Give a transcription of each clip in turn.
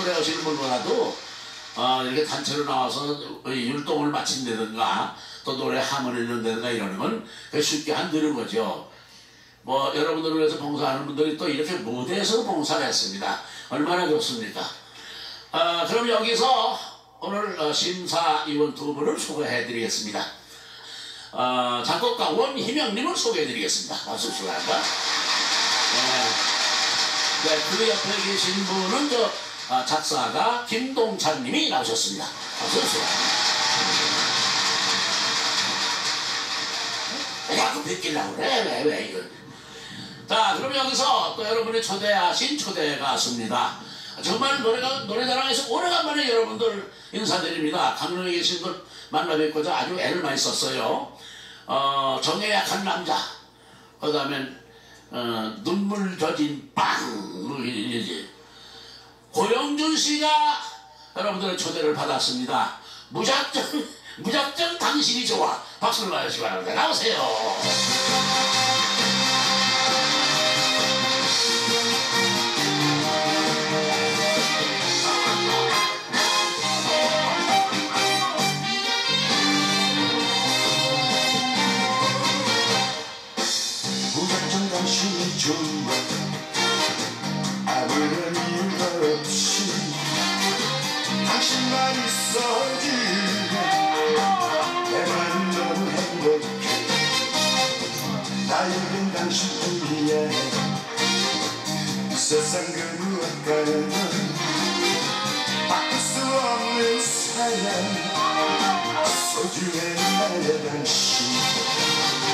노래하시는 분보다도 어, 이렇게 단체로 나와서 율동을 마친다든가 또 노래 하모니를 넣는다든가 이러는 건 쉽게 안 되는 거죠. 뭐 여러분들을 위해서 봉사하는 분들이 또 이렇게 무대에서 봉사를 했습니다. 얼마나 좋습니까? 아, 그럼 여기서 오늘 어, 심사위원 두 분을 소개해 드리겠습니다. 어, 작곡가 원희명님을 소개해 드리겠습니다. 박수 한다. 네. 네, 그 옆에 계신 분은 저 아, 작사가 김동찬님이 나오셨습니다. 왜 자꾸 뵙기려고 그래? 왜, 왜, 이거. 자, 그럼 여기서 또 여러분이 초대하신 초대 가수입니다. 정말 노래가, 노래자랑에서 오래간만에 여러분들 인사드립니다. 강릉에 계신 분 만나 뵙고자 아주 애를 많이 썼어요. 어, 정에 약한 남자. 그 다음에, 어, 눈물 젖은 빵. 뭐, 이지 고영준 씨가 여러분들의 초대를 받았습니다. 무작정, 무작정 당신이 좋아. 박수를 맞으시기 바랍니다. 나오세요. 무작정 당신이 좋아 세상 그 무엇과는 바꿀 수 없는 사랑 소중한 나의 당신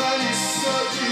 당신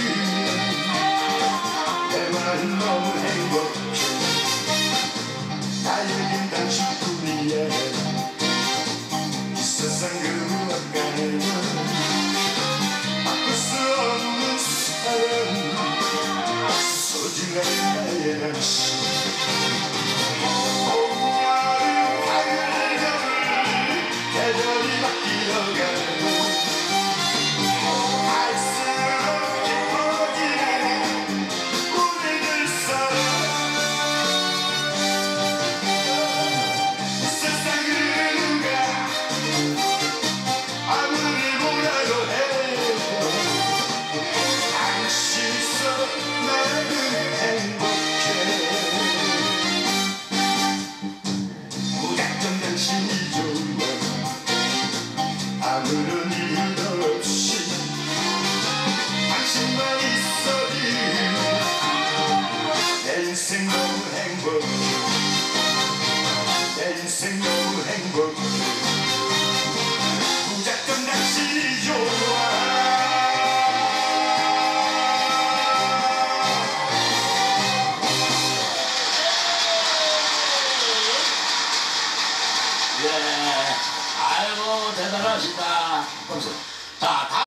예. 아